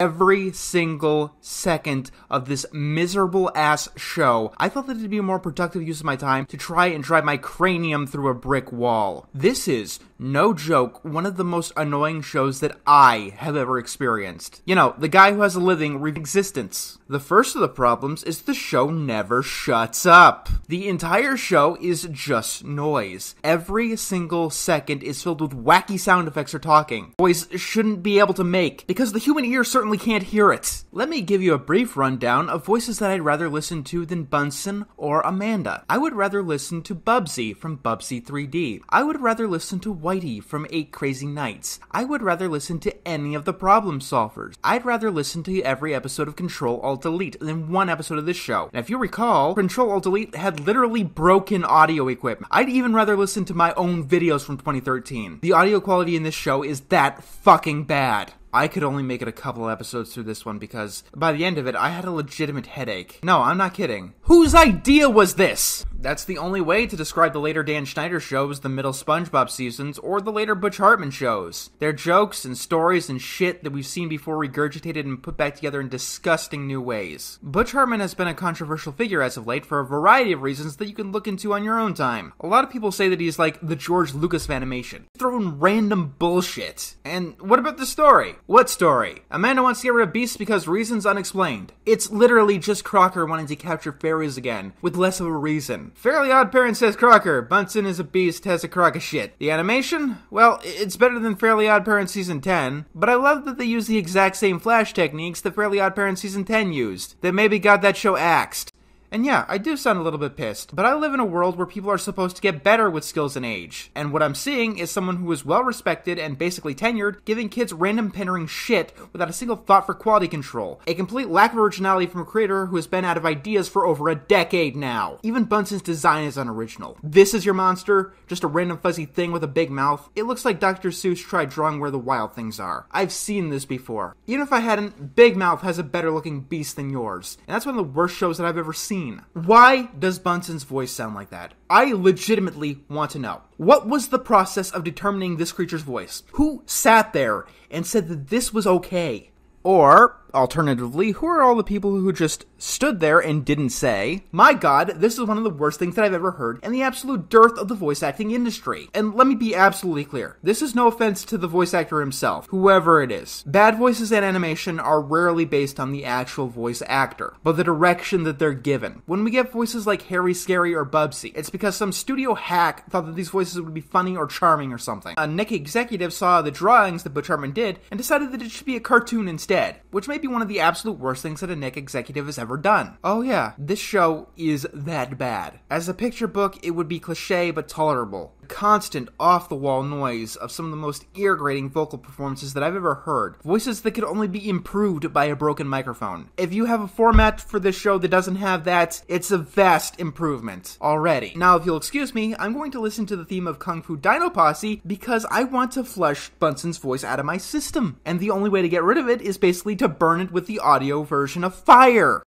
every single second of this miserable ass show. I thought that it'd be a more productive use of my time to try and drive my cranium through a brick wall. This is, no joke, one of the most annoying shows that I have ever experienced. You know, the guy who has a living re- existence. The first of the problems is the show never shuts up. The entire show is just noise. Every single second is filled with wacky sound effects or talking. Boys shouldn't be able to make because the human ear certainly can't hear it. Let me give you a brief rundown of voices that I'd rather listen to than Bunsen or Amanda. I would rather listen to Bubsy from Bubsy 3D. I would rather listen to Whitey from 8 Crazy Nights. I would rather listen to any of the problem solvers. I'd rather listen to every episode of Control Alt Delete than one episode of this show. And if you recall, Control Alt Delete had literally broken audio equipment. I'd even rather listen to my own videos from 2013. The audio quality in this show is that fucking bad. I could only make it a couple episodes through this one because by the end of it, I had a legitimate headache. No, I'm not kidding. Whose idea was this? That's the only way to describe the later Dan Schneider shows, the middle SpongeBob seasons, or the later Butch Hartman shows. They're jokes and stories and shit that we've seen before regurgitated and put back together in disgusting new ways. Butch Hartman has been a controversial figure as of late for a variety of reasons that you can look into on your own time. A lot of people say that he's like the George Lucas of animation, throwing random bullshit. And what about the story? What story? Amanda wants to get rid of beasts because reasons unexplained. It's literally just Crocker wanting to capture fairies again, with less of a reason. Fairly Odd Parents says Crocker. Bunsen is a beast, has a crock of shit. The animation? Well, it's better than Fairly Odd Parents Season 10, but I love that they use the exact same flash techniques that Fairly Odd Parents Season 10 used, that maybe got that show axed. And yeah, I do sound a little bit pissed, but I live in a world where people are supposed to get better with skills and age. And what I'm seeing is someone who is well respected and basically tenured giving kids random pandering shit without a single thought for quality control. A complete lack of originality from a creator who has been out of ideas for over a decade now. Even Bunsen's design is unoriginal. This is your monster? Just a random fuzzy thing with a big mouth? It looks like Dr. Seuss tried drawing where the wild things are. I've seen this before. Even if I hadn't, Big Mouth has a better looking beast than yours. And that's one of the worst shows that I've ever seen. Why does Bunsen's voice sound like that? I legitimately want to know. What was the process of determining this creature's voice? Who sat there and said that this was okay? Or, alternatively, who are all the people who just stood there and didn't say, My god, this is one of the worst things that I've ever heard, and the absolute dearth of the voice acting industry. And let me be absolutely clear this is no offense to the voice actor himself, whoever it is. Bad voices and animation are rarely based on the actual voice actor, but the direction that they're given. When we get voices like Harry Scary or Bubsy, it's because some studio hack thought that these voices would be funny or charming or something. A Nick executive saw the drawings that Butch Hartman did and decided that it should be a cartoon instead, which may be one of the absolute worst things that a Nick executive has ever done. Oh yeah, this show is that bad. As a picture book, it would be cliche but tolerable. Constant off the wall noise of some of the most ear grating vocal performances that I've ever heard. Voices that could only be improved by a broken microphone. If you have a format for this show that doesn't have that, it's a vast improvement already. Now, if you'll excuse me, I'm going to listen to the theme of Kung Fu Dino Posse because I want to flush Bunsen's voice out of my system. And the only way to get rid of it is basically to burn it with the audio version of Fire.